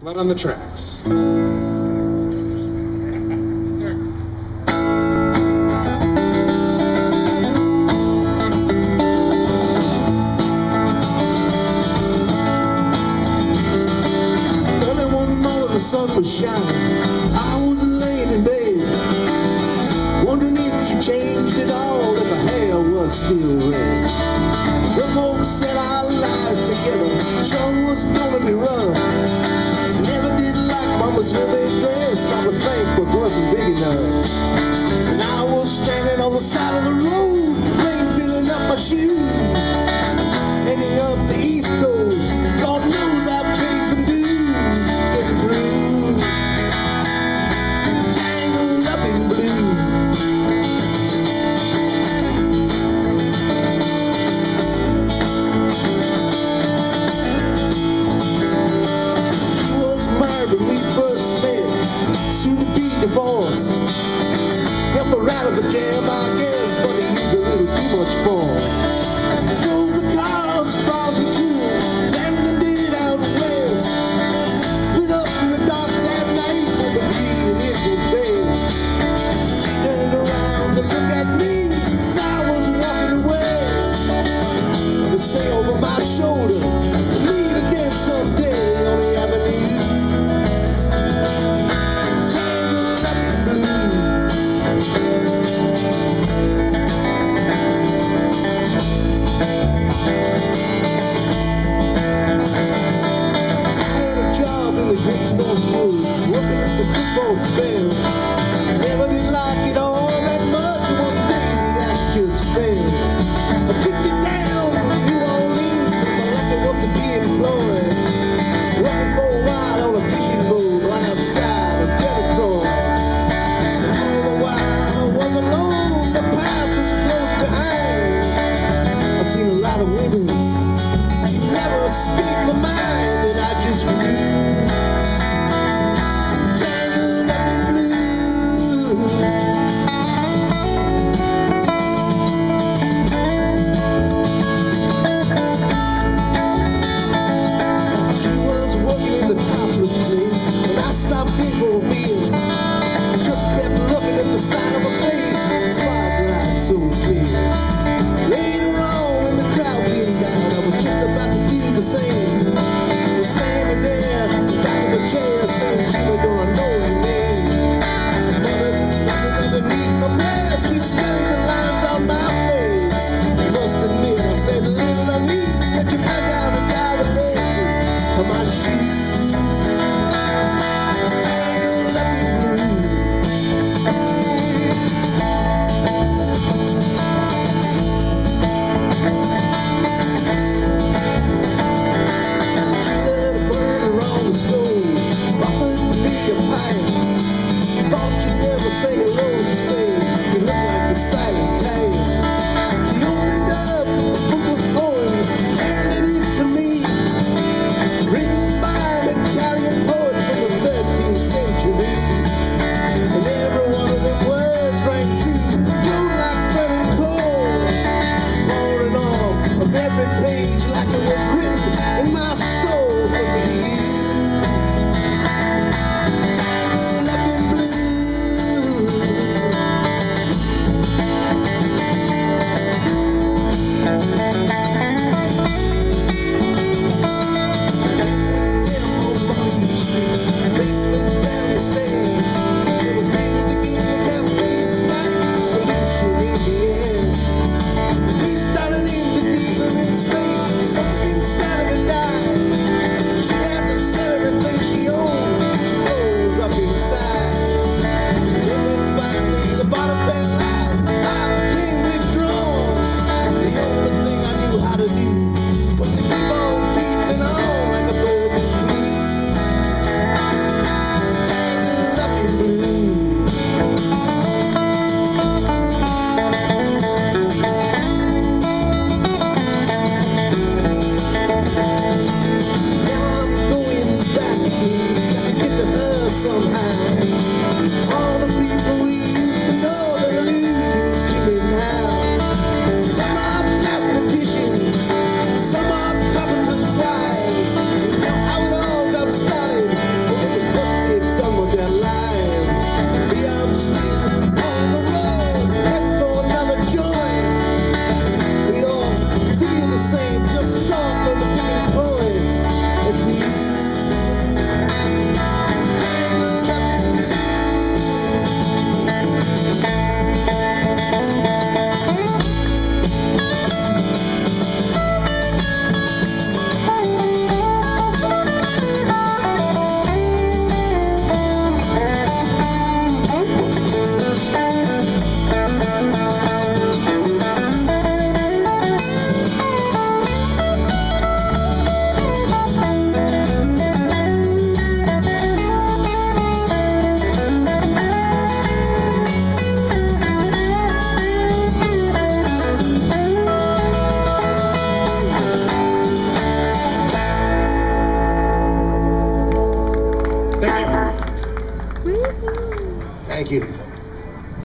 Blood on the tracks. the sun was shining. I was laying in bed, wondering if you changed it all, if the hair was still red folks set our lives together Sure was gonna be rough Never did like mama's homemade dress Papa's bank book wasn't big enough jam, I guess, but he did a little too much fun. the. Looking at the people's fail. people every page like a Thank you. Thank you.